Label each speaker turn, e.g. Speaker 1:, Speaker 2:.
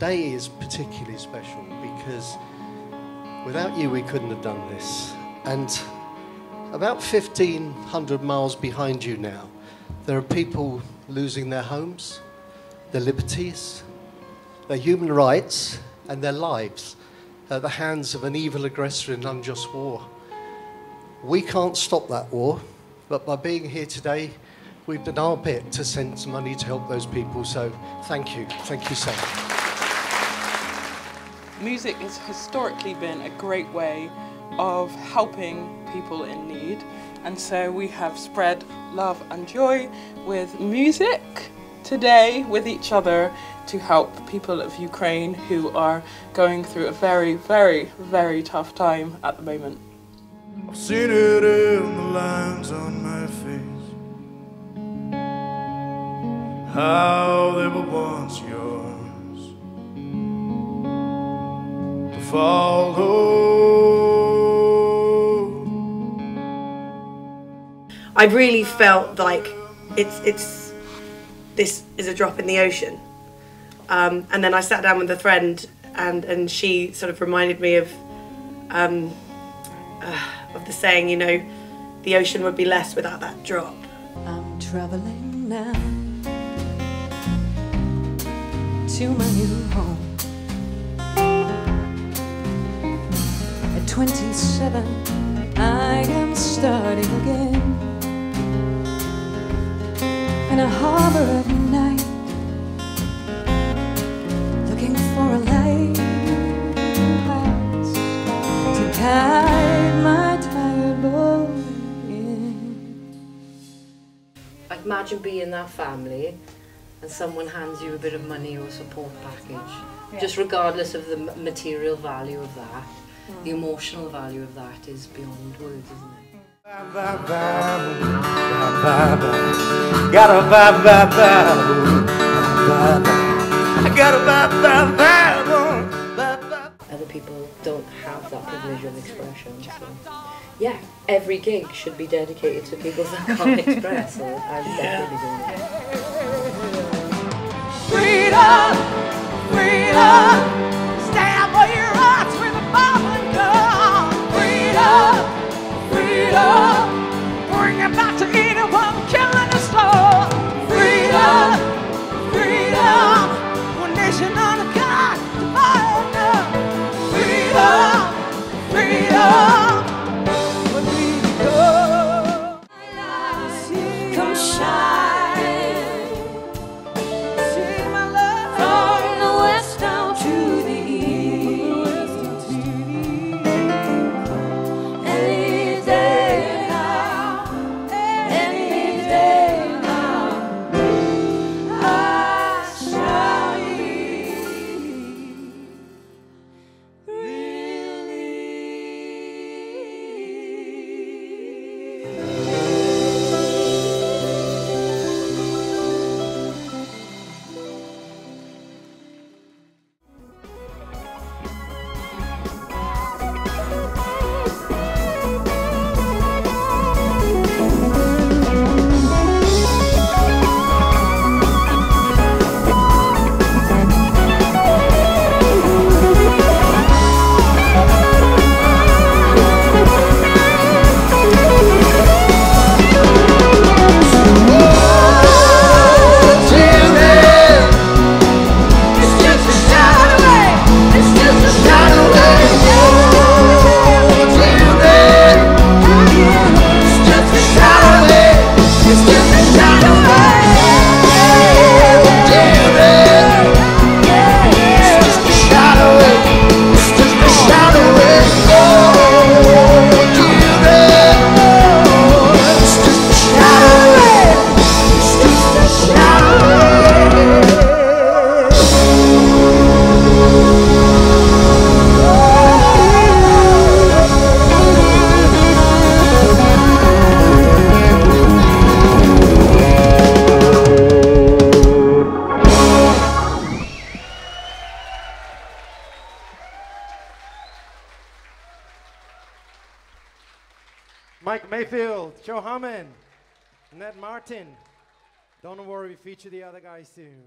Speaker 1: today is particularly special because without you, we couldn't have done this. And about 1,500 miles behind you now, there are people losing their homes, their liberties, their human rights, and their lives at the hands of an evil aggressor in unjust war. We can't stop that war, but by being here today, we've done our bit to send some money to help those people. So thank you. Thank you so much.
Speaker 2: Music has historically been a great way of helping people in need. And so we have spread love and joy with music today with each other to help people of Ukraine who are going through a very, very, very tough time at the moment.
Speaker 3: I've seen it in the lines on my face. How they were once yours follow.
Speaker 4: I really felt like it's it's this is a drop in the ocean. Um, and then I sat down with a friend, and and she sort of reminded me of um, uh, of the saying, you know, the ocean would be less without that drop.
Speaker 5: I'm traveling now to my new home. 27, I am starting again in a harbor at night, looking for a lighthouse to guide my tired boat in.
Speaker 6: Like imagine being that family and someone hands you a bit of money or support package. Just regardless of the material value of that, the emotional value of that is beyond words, isn't it? Other people don't have that privilege of expression. So, yeah, every gig should be dedicated to people that can't express. So I'm definitely doing it.
Speaker 5: Freedom, freedom,
Speaker 7: Mayfield, Joe Hammond, Ned Martin. Don't worry, we feature the other guys soon.